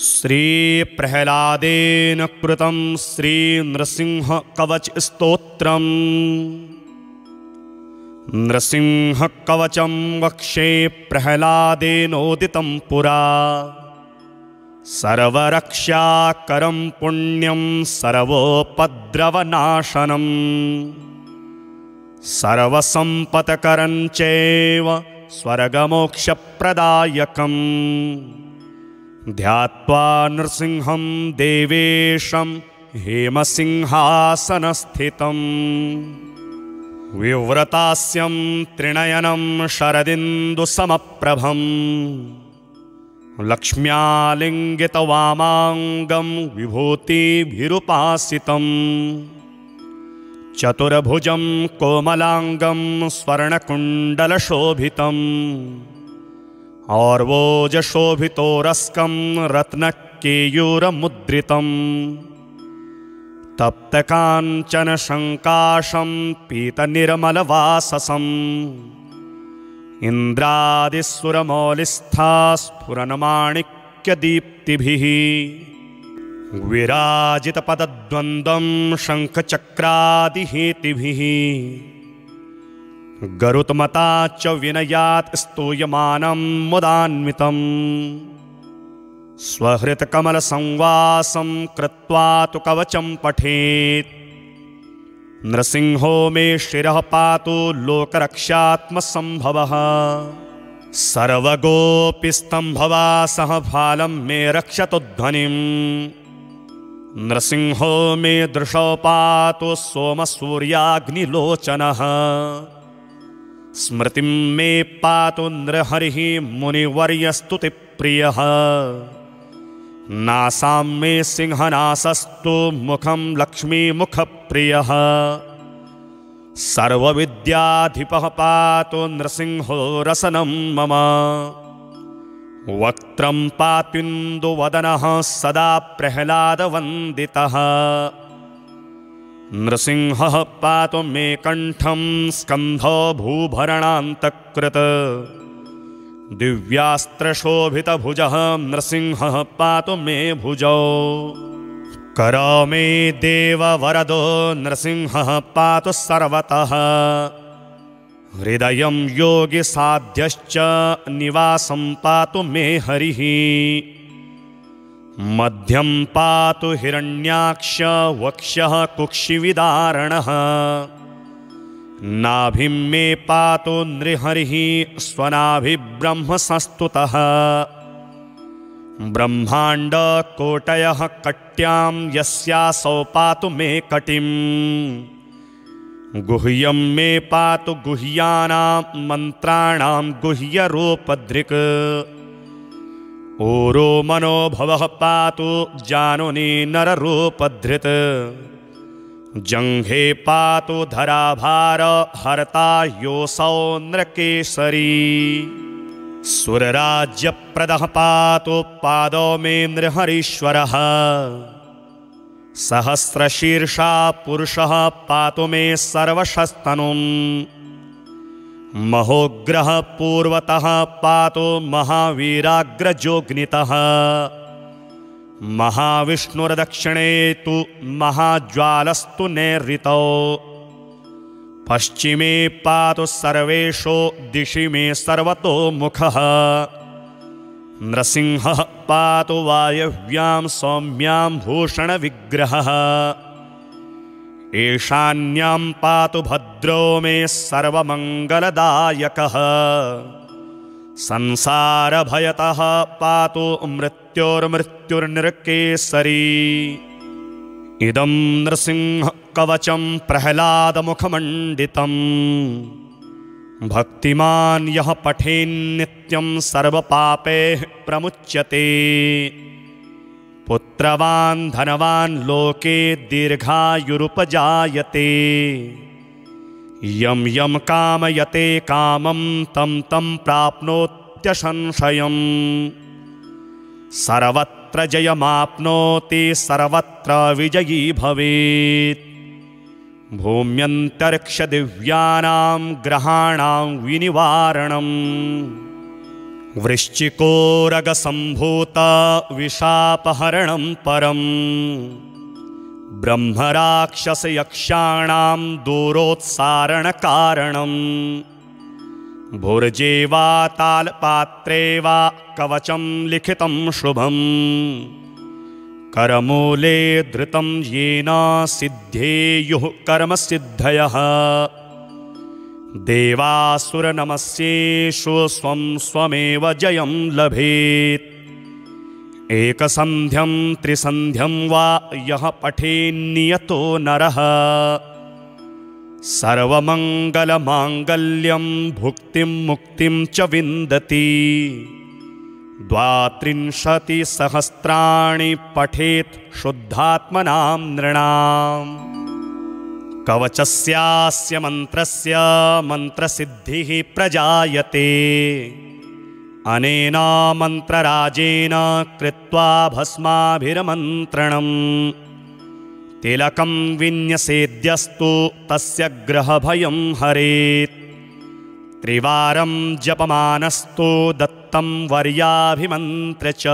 श्रीप्रह्लादेन कृतं श्रीनृसिंहकवचस्तोत्रम्। नृसिंहकवचं वक्षे प्रह्लादेनोदितं पुरा। सर्वरक्षाकरं पुण्यं सर्वोपद्रवनाशनम् सर्वसम्पत्करं चैव स्वर्गमोक्षप्रदायकम् ध्यात्वा नृसिंहं देवेशं हेमसिंहासनस्थितम्। विव्रतास्यं त्रिणयनं शरदिन्दुसमप्रभम्। लक्ष्म्यालिङ्गितवामाङ्गं विभूतिभिरुपासितम्। चतुर्भुजं कोमलाङ्गं स्वर्णकुण्डलशोभितम् और्वोजशोभितोरस्कं रत्नकेयूरमुद्रितम् तप्तकाञ्चनशङ्काशं पीतनिर्मलवाससम्। इन्द्रादिसुरमौलिस्था स्फुरन्माणिक्यदीप्तिभिः विराजितपदद्वन्द्वं शङ्खचक्रादिहेतिभिः गरुत्मता च विनयात् स्तूयमानं मुदान्वितम्। स्वहृतकमलसंवासं कृत्वा तु कवचं पठेत्। नृसिंहो मे शिरः पातु लोकरक्षात्मसम्भवः। सर्वगोऽपि स्तम्भवासः फालं मे रक्षतु ध्वनिम्। नृसिंहो मे दृशौ पातु सोमसूर्याग्निलोचनः स्मृतिं मे पातु नृहरिः मुनिवर्यस्तुतिप्रियः नासां मे सिंहनासस्तु मुखं लक्ष्मीमुखप्रियः। सर्वविद्याधिपः पातु नृसिंहो रसनं मम। वक्त्रं पात्विन्दुवदनः सदा प्रह्लादवन्दितः। नृसिंहः पातु मे कण्ठं स्कन्धो भूभरणान्तकृत। दिव्यास्त्रशोभितभुजः नृसिंहः पातु मे भुजौ। करो मे देववरदो नृसिंहः पातु सर्वतः। हृदयं योगिसाध्यश्च निवासं पातु मे हरिः मध्यं पातु हिरण्याक्ष वक्षः कुक्षिविदारणः। नाभिं मे पातु नृहरिः स्वनाभिब्रह्मसंस्तुतः। ब्रह्माण्डकोटयः कट्यां यस्यासौ पातु मे कटिम्। गुह्यं मे पातु गुह्यानां मन्त्राणां गुह्यरूपदृक् ऊरो मनोभवः पातु जानुनी नररूपधृत्। जङ्घे पातु धराभार हर्ता योऽसौ नृकेसरी सुरराज्यप्रदः पातु पादौ मे नृहरीश्वरः। सहस्रशीर्षा पुरुषः पातु मे सर्वशस्तनुम् महोग्रः पूर्वतः पातु महावीराग्रजोग्नितः। महाविष्णुर्दक्षिणे तु महाज्वालस्तु नैऋतौ पश्चिमे पातु सर्वेषु दिशि मे सर्वतो मुखः। नृसिंहः पातु वायव्यां सौम्यां भूषणविग्रहः ईशान्यां पातु भद्रो मे सर्वमङ्गलदायकः। संसारभयतः पातु मृत्योर्मृत्युर्निर्केसरी इदं नृसिंहकवचं प्रह्लादमुखमण्डितम्। भक्तिमान् यः पठेन्नित्यं सर्वपापैः प्रमुच्यते पुत्रवान् धनवान् लोके दीर्घायुरुपजायते। यं यं कामयते कामं तं तं प्राप्नोत्यसंशयम्। सर्वत्र जयमाप्नोति सर्वत्र विजयी भवेत्। भूम्यन्तरिक्षदिव्यानां ग्रहाणां विनिवारणम् वृश्चिकोरगसम्भूता विशापहरणं परम् ब्रह्मराक्षसयक्षाणां दूरोत्सारणकारणम् भुर्जे वा तालपात्रे वा कवचं लिखितं शुभम्। करमूले धृतं येन सिद्धेयुः कर्मसिद्धयः देवासुरनमस्येषु स्वं स्वमेव जयं लभेत्। एकसन्ध्यं त्रिसन्ध्यं वा यः पठेन्नियतो नरः। सर्वमङ्गलमाङ्गल्यं भुक्तिं मुक्तिं च विन्दति। द्वात्रिंशतिसहस्राणि पठेत् शुद्धात्मनां नृणाम् कवचस्यास्य मन्त्रस्य मन्त्रसिद्धिः प्रजायते। अनेन मन्त्रराजेन कृत्वा भस्माभिरमन्त्रणम्। तिलकं विन्यसेद्यस्तु तस्य ग्रहभयं हरेत्। त्रिवारं जपमानस्तु दत्तं वर्याभिमन्त्र च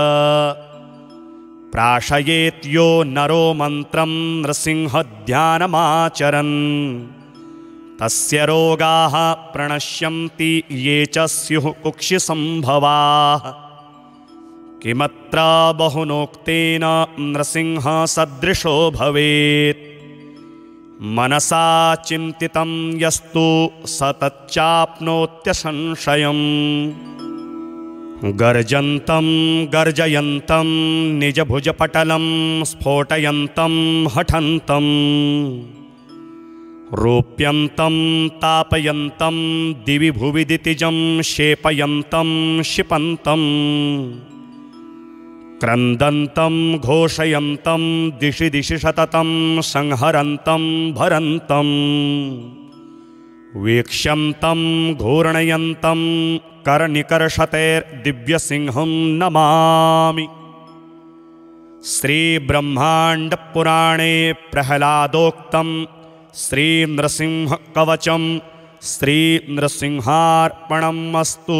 प्राशयेत्यो नरो मन्त्रं नृसिंहध्यानमाचरन्। तस्य रोगाः प्रणश्यन्ति ये च स्युः कुक्षिसम्भवाः। किमत्र बहुनोक्तेन नृसिंहसदृशो भवेत्। मनसा चिन्तितं यस्तु स तच्चाप्नोत्यसंशयम् गर्जन्तं गर्जयन्तं निजभुजपटलं स्फोटयन्तं हठन्तम् रूप्यन्तं तापयन्तं दिवि भुवि दितिजं शेपयन्तं क्षिपन्तम् क्रन्दन्तं घोषयन्तं दिशि दिशि सततं संहरन्तं भरन्तम् वीक्ष्यन्तं घूर्णयन्तं करनिकर्षतेर्दिव्यसिंहं नमामि श्रीब्रह्माण्डपुराणे प्रह्लादोक्तं श्रीनृसिंहकवचं श्रीनृसिंहार्पणम् अस्तु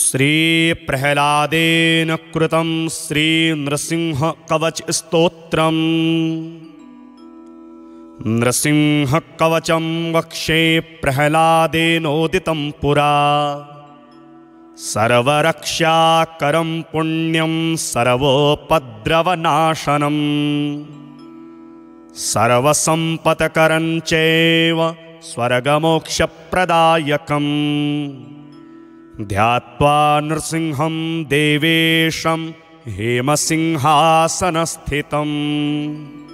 श्रीप्रह्लादेन कृतं श्रीनृसिंहकवचस्तोत्रम् नृसिंहकवचं वक्षे प्रह्लादेनोदितं पुरा। सर्वरक्षाकरं पुण्यं सर्वोपद्रवनाशनम् सर्वसम्पत्करं चैव स्वर्गमोक्षप्रदायकम्। ध्यात्वा नृसिंहं देवेशं हेमसिंहासनस्थितम्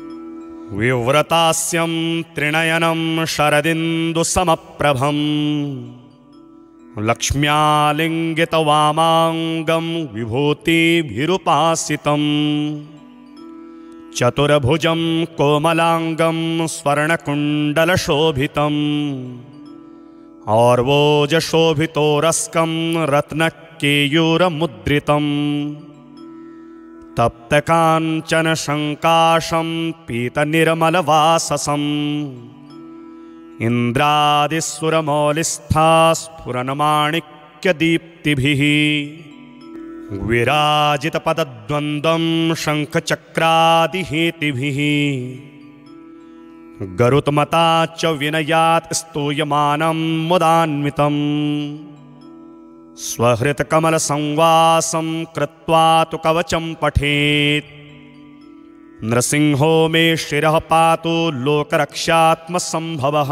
विव्रतास्यं त्रिणयनं शरदिन्दुसमप्रभम्। लक्ष्म्यालिङ्गितवामाङ्गं विभूतिभिरुपासितम्। चतुर्भुजं कोमलाङ्गं स्वर्णकुण्डलशोभितम्। और्वोजशोभितोरस्कं रत्नकेयूरमुद्रितम् तप्तकाञ्चनशङ्काशं पीतनिर्मलवाससम्। इन्द्रादिसुरमौलिस्था स्फुरन्माणिक्यदीप्तिभिः विराजितपदद्वन्द्वं शङ्खचक्रादिहेतिभिः। गरुत्मता च विनयात् स्तूयमानं मुदान्वितम् स्वहृतकमलसंवासं कृत्वा तु कवचं पठेत्। नृसिंहो मे शिरः पातु लोकरक्षात्मसम्भवः।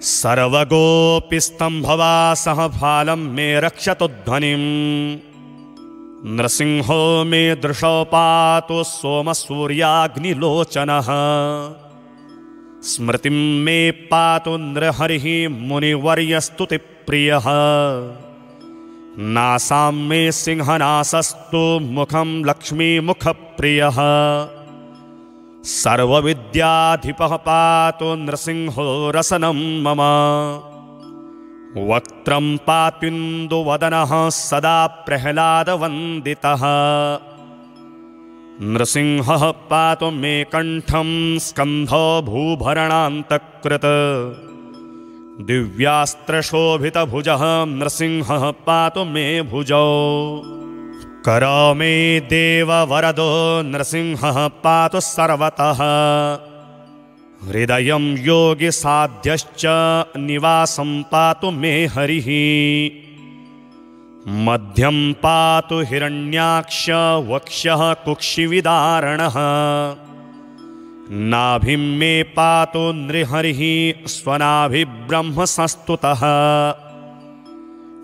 सर्वगोऽपि स्तम्भवासः फालं मे रक्षतु ध्वनिम्। नृसिंहो मे दृशौ पातु सोमसूर्याग्निलोचनः। स्मृतिं मे पातु नृहरिः मुनिवर्यस्तुतिप्रियः नासां मे सिंहनासस्तु मुखं लक्ष्मीमुखप्रियः। सर्वविद्याधिपः पातु नृसिंहो रसनं मम। वक्त्रं पात्विन्दुवदनः सदा प्रह्लादवन्दितः। नृसिंहः पातु मे कण्ठं स्कन्धो भूभरणान्तकृत दिव्यास्त्रशोभितभुजः नृसिंहः पातु मे भुजौ। कर मे देववरदो नृसिंहः पातु सर्वतः। हृदयं योगिसाध्यश्च निवासं पातु मे हरिः। मध्यं पातु हिरण्याक्ष वक्ष्यः कुक्षिविदारणः नाभिं मे पातु नृहरिः स्वनाभिब्रह्मसंस्तुतः।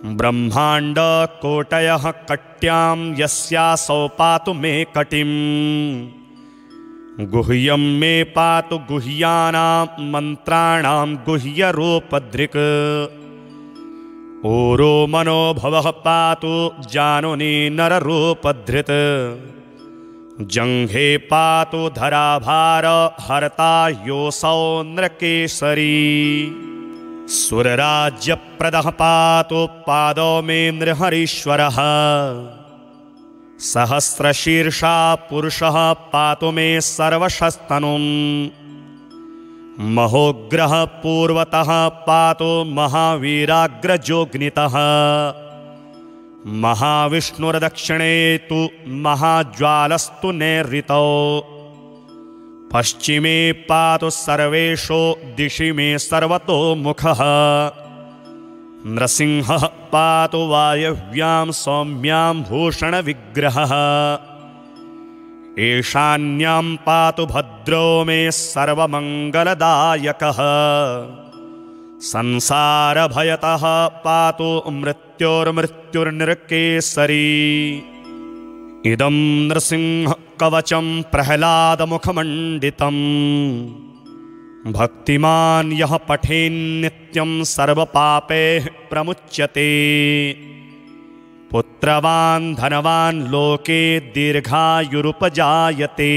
ब्रह्माण्डकोटयः कट्यां यस्यासौ पातु मे कटिम्। गुह्यं मे पातु गुह्यानां मन्त्राणां गुह्यरूपदृक्। ऊरो मनोभवः पातु जानुनि नररूपधृत् जङ्घे पातु धराभार हर्ता योऽसौ नृकेसरी। सुरराज्यप्रदः पातु पादौ मे नृहरीश्वरः। सहस्रशीर्षा पुरुषः पातु मे सर्वशस्तनुम्। महोग्रः पूर्वतः पातु महावीराग्रजोग्नितः महाविष्णुर्दक्षिणे तु महाज्वालस्तु नैऋतौ पश्चिमे पातु सर्वेषु दिशि मे सर्वतो मुखः। नृसिंहः पातु वायव्यां सौम्यां भूषणविग्रहः। ईशान्यां पातु भद्रो मे सर्वमङ्गलदायकः संसारभयतः पातु मृत्योर्मृत्युर्निर्केसरी। इदं नृसिंहकवचं प्रह्लादमुखमण्डितम्। भक्तिमान् यः पठेन्नित्यं सर्वपापैः प्रमुच्यते। पुत्रवान् धनवान् लोके दीर्घायुरुपजायते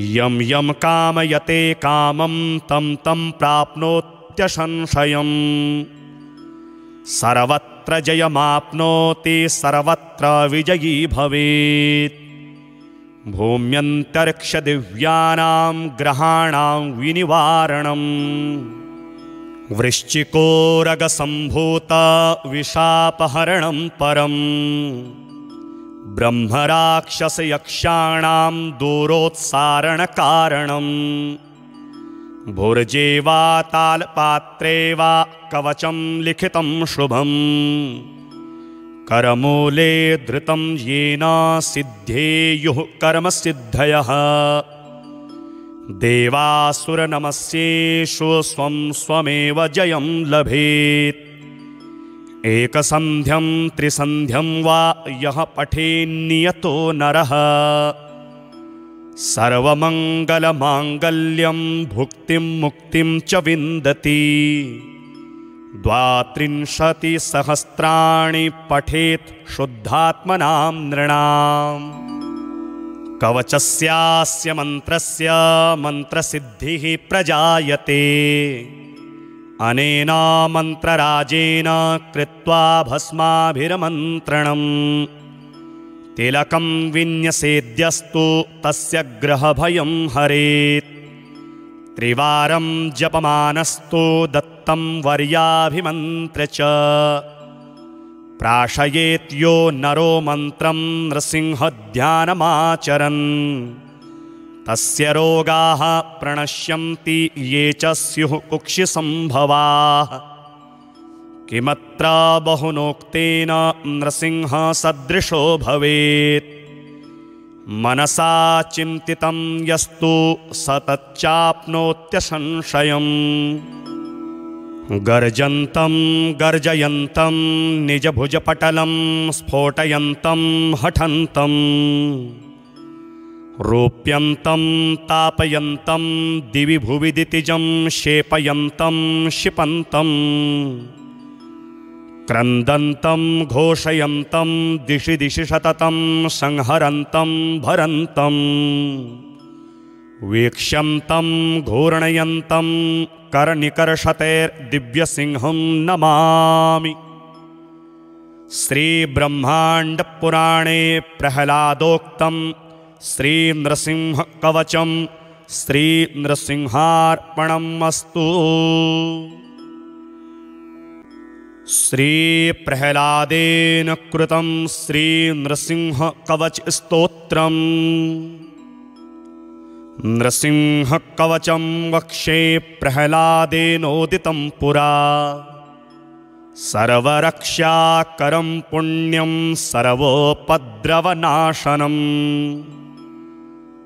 यं यं कामयते कामं तं तं प्राप्नोत्यसंशयम्। सर्वत्र जयमाप्नोति सर्वत्र विजयी भवेत्। भूम्यन्तरिक्षदिव्यानां ग्रहाणां विनिवारणम्। वृश्चिकोरगसम्भूत विशापहरणं परम् ब्रह्मराक्षसयक्षाणां दूरोत्सारणकारणम् भुर्जे वा तालपात्रे वा कवचं लिखितं शुभम्। करमूले धृतं येन सिद्धेयुः कर्मसिद्धयः। देवासुरनमस्येषु स्वं स्वमेव जयं लभेत् एकसन्ध्यं त्रिसन्ध्यं वा यः पठेन्नियतो नरः। सर्वमङ्गलमाङ्गल्यं भुक्तिं मुक्तिं च विन्दति। द्वात्रिंशतिसहस्राणि पठेत् शुद्धात्मनां नृणाम्। कवचस्यास्य मन्त्रस्य मन्त्रसिद्धिः प्रजायते अनेन मन्त्रराजेन कृत्वा भस्माभिरमन्त्रणम्। तिलकं विन्यसेद्यस्तु तस्य ग्रहभयं हरेत्। त्रिवारं जपमानस्तु दत्तं वर्याभिमन्त्र च। प्राशयेत्यो नरो मन्त्रं नृसिंहध्यानमाचरन् तस्य रोगाः प्रणश्यन्ति ये च स्युः कुक्षिसम्भवाः। किमत्र बहुनोक्तेन नृसिंहसदृशो भवेत्। मनसा चिन्तितं यस्तु स तच्चाप्नोत्यसंशयम् गर्जन्तं गर्जयन्तं निजभुजपटलं स्फोटयन्तं हठन्तम् रूप्यन्तं तापयन्तं दिवि भुवि दितिजं शेपयन्तं क्षिपन्तम् क्रन्दन्तं घोषयन्तं दिशि दिशि सततं संहरन्तं भरन्तम् वीक्ष्यन्तं घूर्णयन्तं करनिकर्षतेर्दिव्यसिंहं नमामि। श्रीब्रह्माण्डपुराणे प्रह्लादोक्तं श्रीनृसिंहकवचं श्रीनृसिंहार्पणम् अस्तु श्रीप्रह्लादेन कृतं श्रीनृसिंहकवचस्तोत्रम् नृसिंहकवचं वक्षे प्रह्लादेनोदितं पुरा। सर्वरक्षाकरं पुण्यं सर्वोपद्रवनाशनम्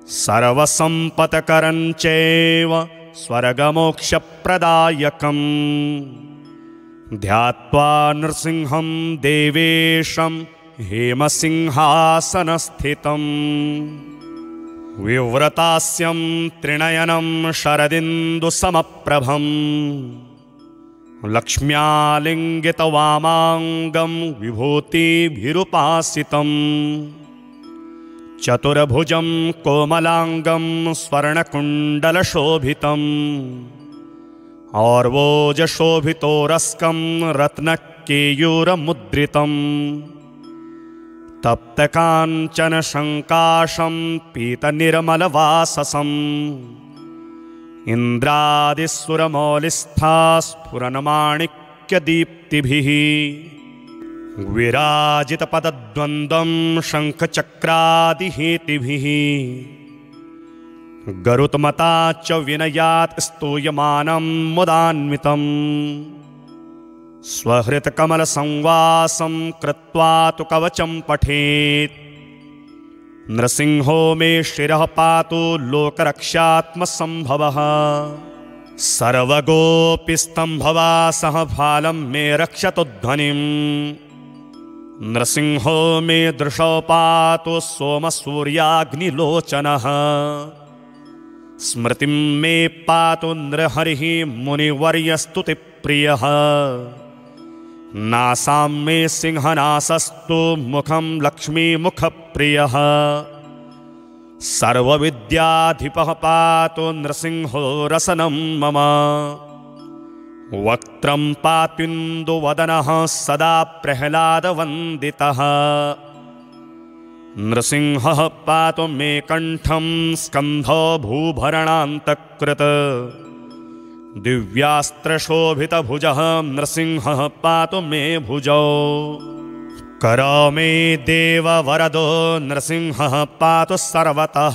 सर्वसम्पत्करं चैव स्वर्गमोक्षप्रदायकम्। ध्यात्वा नृसिंहं देवेशं हेमसिंहासनस्थितम्। विव्रतास्यं त्रिणयनं शरदिन्दुसमप्रभम्। लक्ष्म्यालिङ्गितवामाङ्गं विभूतिभिरुपासितम् चतुर्भुजं कोमलाङ्गं स्वर्णकुण्डलशोभितम् और्वोजशोभितोरस्कं रत्नकेयूरमुद्रितम् तप्तकाञ्चनशङ्काशं पीतनिर्मलवाससम् इन्द्रादिसुरमौलिस्था स्फुरनमाणिक्यदीप्तिभिः विराजितपदद्वन्द्वं शङ्खचक्रादिहेतिभिः। गरुत्मता च विनयात् स्तूयमानं मुदान्वितम् स्वहृतकमलसंवासं कृत्वा तु कवचं पठेत्। नृसिंहो मे शिरः पातु लोकरक्षात्मसम्भवः। सर्वगोऽपि स्तम्भवासः फालं मे रक्षतु ध्वनिम् नृसिंहो मे दृशौ पातु सोमसूर्याग्निलोचनः। स्मृतिं मे पातु नृहरिः मुनिवर्यस्तुतिप्रियः। नासां मे सिंहनासस्तु मुखं लक्ष्मीमुखप्रियः। सर्वविद्याधिपः पातु नृसिंहो रसनं मम वक्त्रं पात्विन्दुवदनः सदा प्रह्लादवन्दितः। नृसिंहः पातु मे कण्ठं स्कन्धो भूभरणान्तकृत। दिव्यास्त्रशोभितभुजः नृसिंहः पातु मे भुजौ। करो मे देववरदो नृसिंहः पातु सर्वतः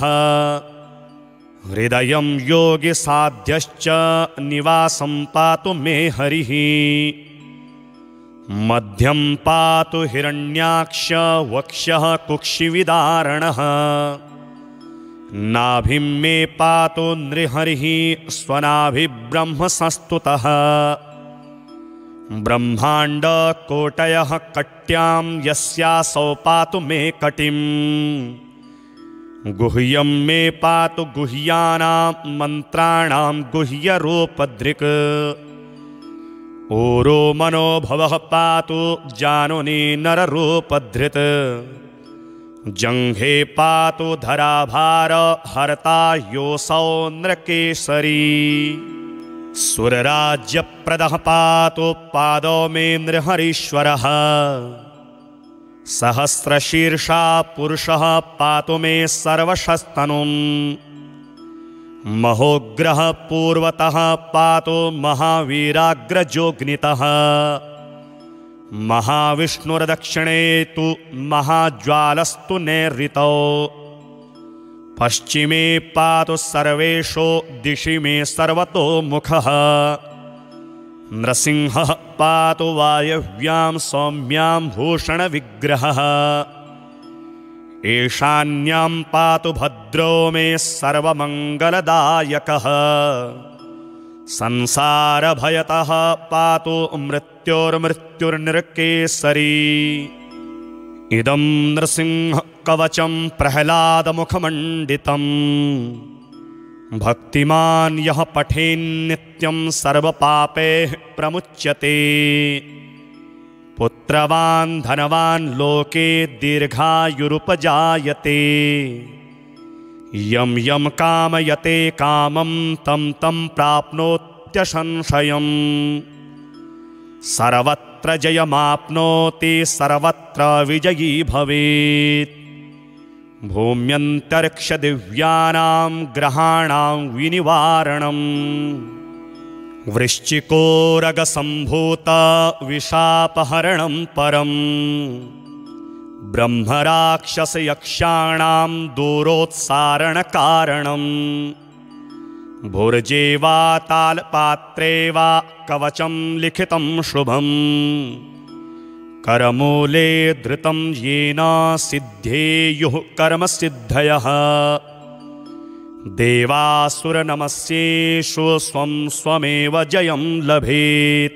हृदयं योगिसाध्यश्च निवासं पातु मे हरिः। मध्यं पातु हिरण्याक्ष वक्ष्यः कुक्षिविदारणः। नाभिं मे पातु नृहरिः स्वनाभिब्रह्मसंस्तुतः। ब्रह्माण्डकोटयः कट्यां यस्यासौ पातु मे कटिम् गुह्यं मे पातु गुह्यानां मन्त्राणां गुह्यरूपदृक्। ऊरो मनोभवः पातु जानुनी नररूपधृत् जङ्घे पातु धराभार हर्ता योऽसौ नृकेसरी सुरराज्यप्रदः पातु पादौ मे नृहरीश्वरः सहस्रशीर्षा पुरुषः पातु मे सर्वशस्तनुम्। महोग्रः पूर्वतः पातु महावीराग्रजोग्नितः। महाविष्णुर्दक्षिणे तु महाज्वालस्तु नैऋतौ पश्चिमे पातु सर्वेषु दिशि मे सर्वतो मुखः नृसिंहः पातु वायव्यां सौम्यां भूषणविग्रहः। ईशान्यां पातु भद्रो मे सर्वमङ्गलदायकः। संसारभयतः पातु मृत्योर्मृत्युर्निर्केसरी इदं नृसिंहकवचं प्रह्लादमुखमण्डितम् भक्तिमान् यः पठेन्नित्यं सर्वपापैः प्रमुच्यते। पुत्रवान् धनवान् लोके दीर्घायुरुपजायते। यं यं कामयते कामं तं तं प्राप्नोत्यसंशयम्। सर्वत्र जयमाप्नोति सर्वत्र विजयी भवेत् भूम्यन्तरिक्षदिव्यानां ग्रहाणां विनिवारणम् विशापहरणं परम्। ब्रह्मराक्षसयक्षाणां दूरोत्सारणकारणम्। भुर्जे वा तालपात्रे वा कवचं लिखितं शुभम् करमूले धृतं येन सिद्धेयुः कर्मसिद्धयः। देवासुरनमस्येषु स्वं स्वमेव जयं लभेत्।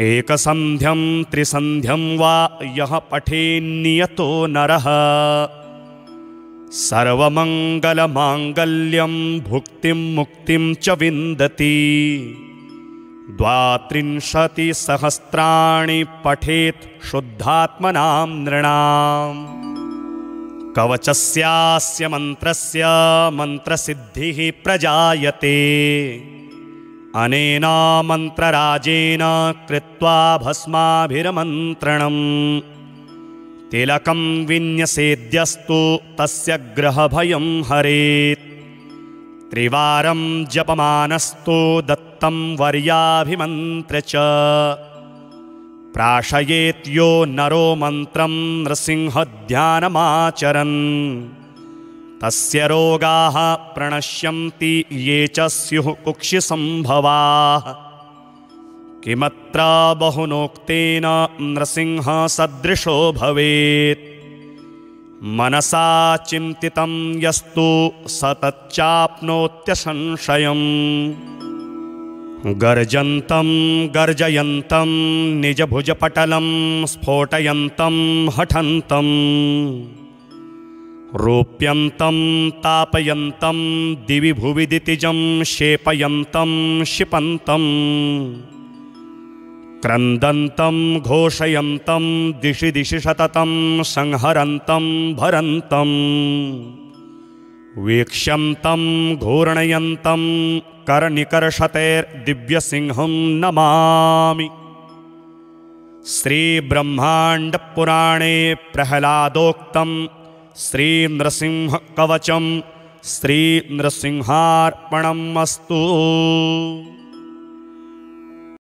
एकसन्ध्यं त्रिसन्ध्यं वा यः पठेन्नियतो नरः। सर्वमङ्गलमाङ्गल्यं भुक्तिं मुक्तिं च विन्दति द्वात्रिंशतिसहस्राणि पठेत् शुद्धात्मनां नृणाम्। कवचस्यास्य मन्त्रस्य मन्त्रसिद्धिः प्रजायते। अनेन मन्त्रराजेन कृत्वा भस्माभिरमन्त्रणम्। तिलकं विन्यसेद्यस्तु तस्य ग्रहभयं हरेत्। त्रिवारं जपमानस्तु दत्तं वर्याभिमन्त्र च। प्राशयेत्यो नरो मन्त्रं नृसिंहध्यानमाचरन्। तस्य रोगाः प्रणश्यन्ति ये च स्युः कुक्षिसम्भवाः। किमत्र बहुनोक्तेन नृसिंहसदृशो भवेत्। मनसा चिन्तितं यस्तु स तच्चाप्नोत्यसंशयम् गर्जन्तं गर्जयन्तं निजभुजपटलं स्फोटयन्तं हठन्तम् रोप्यन्तं तापयन्तं दिवि भुवि दितिजं शेपयन्तं क्षिपन्तम् क्रन्दन्तं घोषयन्तं दिशि दिशि सततं संहरन्तं भरन्तम् वीक्ष्यन्तं घूर्णयन्तं करनिकर्षतेर्दिव्यसिंहं नमामि। श्रीब्रह्माण्डपुराणे प्रह्लादोक्तं श्रीनृसिंहकवचं श्रीनृसिंहार्पणम् अस्तु